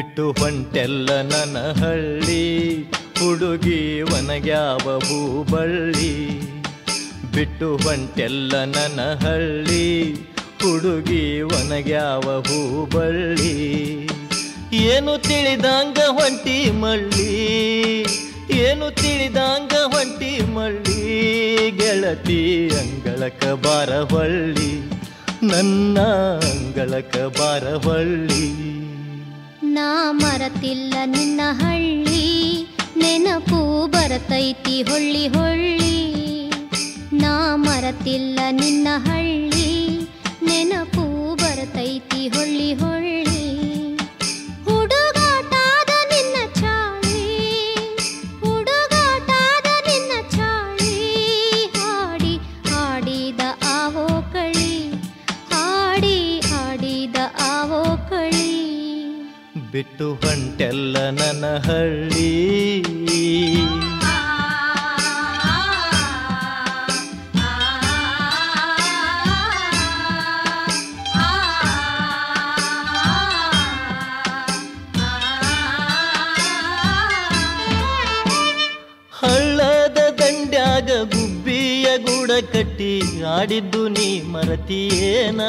ಬಿಟ್ಟು ಹೊಂಟೆಲ್ಲ ನನ್ನ ಹಳ್ಳಿ. ಹುಡುಗಿ ಒನಗ್ಯಾವ ಹೂಬಳ್ಳಿ. ಬಿಟ್ಟು ಹೊಂಟೆಲ್ಲ ನನ್ನ ಹಳ್ಳಿ. ಹುಡುಗಿ ಒನಗ್ಯಾವ ಹೂಬಳ್ಳಿ. ಏನು ತಿಳಿದಾಂಗ ಹೊಂಟಿ ಮಳ್ಳಿ. ಏನು ತಿಳಿದಾಂಗ ಹೊಂಟಿ ಮಳ್ಳಿ. ಗೆಳತಿ ಅಂಗಳಕ ಬಾರವಳ್ಳಿ ನನ್ನ ಅಂಗಳಕ ಬಾರವಳ್ಳಿ ಮರತಿಲ್ಲ ನಿನ್ನ ಹಳ್ಳಿ. ನೆನಪು ಬರತೈತಿ ಹೊಳ್ಳಿ ಹೊಳ್ಳಿ. ನಾ ಮರತಿಲ್ಲ ನಿನ್ನ ಹಳ್ಳಿ. ನೆನಪು ಬಿಟ್ಟು ಹೊಂಟೆಲ್ಲ ನನ್ನ ಹಳ್ಳಿ. ಹಳ್ಳದ ದಂಡ್ಯಾಗ ಗುಬ್ಬಿಯ ಗೂಡ ಕಟ್ಟಿ ಆಡಿದ್ದು ನೀ ಮರತಿಯೇನ?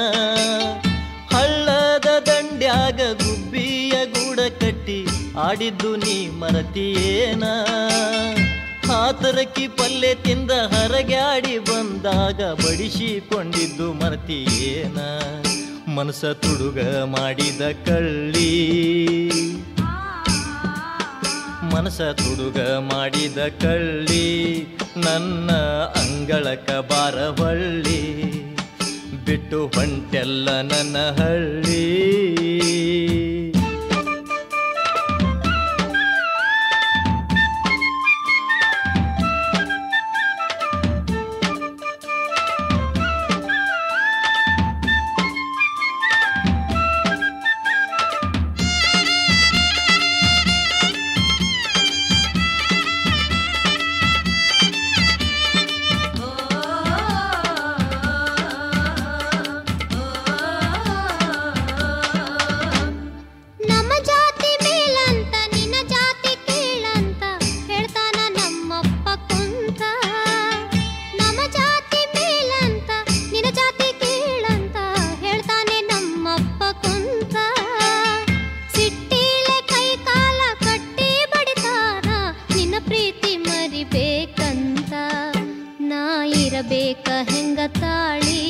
ಹಳ್ಳದ ದಂಡ್ಯಾಗ ಗುಬ್ಬಿಯ ಗೂಡ ಕಟ್ಟಿ ಆಡಿದ್ದು ನೀ ಮರತಿಯೇನ? ಹಾತರಕ್ಕಿ ಪಲ್ಲೆ ತಿಂದ ಹರಗ್ಯಾಡಿ ಬಂದಾಗ ಬಡಿಸಿಕೊಂಡಿದ್ದು ಮರತಿಯೇನ? ಮನಸ ತುಡುಗ ಮಾಡಿದ ಕಳ್ಳಿ. ಮನಸ ತುಡುಗ ಮಾಡಿದ ಕಳ್ಳಿ. ನನ್ನ ಅಂಗಳಕ ಬಾರವಳ್ಳಿ. ಬಿಟ್ಟು ಹೊಂಟೆಲ್ಲ ನನ್ನ ಹಳ್ಳಿ. ಇರಬೇಕ ಹೆಂಗ ತಾಳಿ?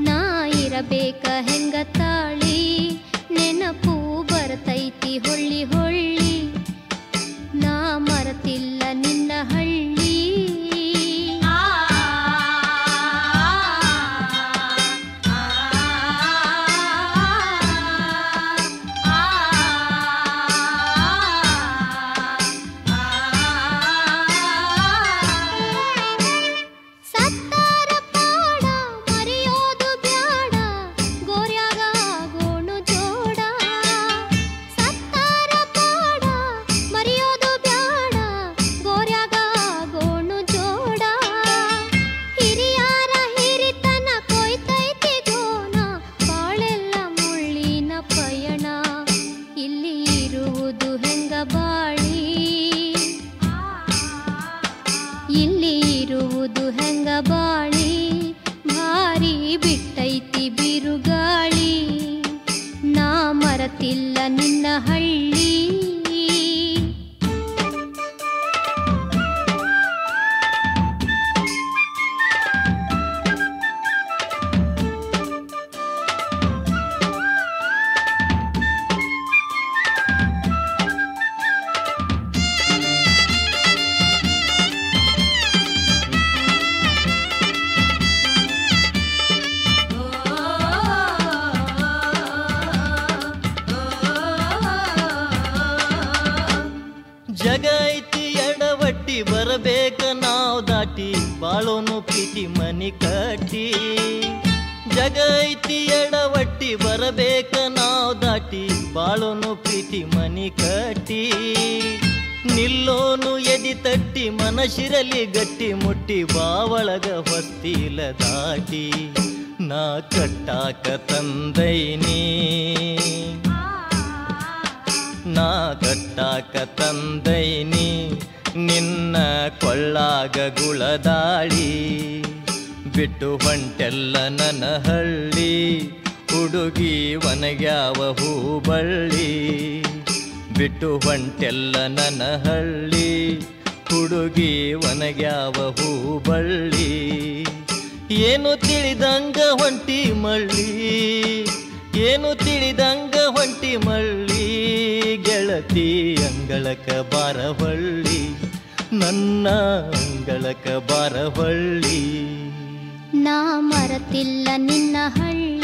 ನಾ ಇರಬೇಕ ಹೆಂಗ ತಾಳಿ? ನೆನಪು ಬರ್ತೈತಿ ಹೊಳ್ಳಿ ಹೊಳ್ಳಿ. ಎಡವಟ್ಟಿ ಬರಬೇಕ ನಾವು ದಾಟಿ ಬಾಳೋನು ಪ್ರೀತಿ ಮನಿ ಕಟ್ಟಿ. ಜಗ ಐತಿ ಎಡವಟ್ಟಿ ಬರಬೇಕ ನಾವು ದಾಟಿ ಬಾಳೋನು ಪ್ರೀತಿ ಮನಿ ಕಟ್ಟಿ. ನಿಲ್ಲೋನು ಎದಿ ತಟ್ಟಿ ಮನಶಿರಲಿ ಗಟ್ಟಿ ಮುಟ್ಟಿ ಬಾವಳಗ ಹೊತ್ತಿಲ ದಾಟಿ. ನಾ ಕಟ್ಟಾಕ ತಂದೈನಿ. ನಾ ಕಟ್ಟಾಕ ತಂದೈನಿ. ನಿನ್ನ ಕೊಳ್ಳಾಗ ಗುಳದಾಳಿ ಬಿಟ್ಟು ಹೊಂಟೆಲ್ಲ ನನ್ನ ಹಳ್ಳಿ, ಹುಡುಗಿ ಒನಗ್ಯಾವ ಹೂಬಳ್ಳಿ, ಬಿಟ್ಟು ಹೊಂಟೆಲ್ಲ ನನ್ನ ಹಳ್ಳಿ, ಹುಡುಗಿ ಒನಗ್ಯಾವ ಹೂಬಳ್ಳಿ. ಏನು ತಿಳಿದಂಗ ಹೊಂಟಿ ಮಳ್ಳಿ, ಏನು ತಿಳಿದಂಗ ಹೊಂಟಿ ಮಳ್ಳಿ. ಗೆಳತಿ ಅಂಗಳಕ ಬಾರವಳ್ಳಿ ನನ್ನ ಅಂಗಳಕ ಬಾರವಳ್ಳಿ ನಾ ಮರತಿಲ್ಲ ನಿನ್ನ ಹಳ್ಳಿ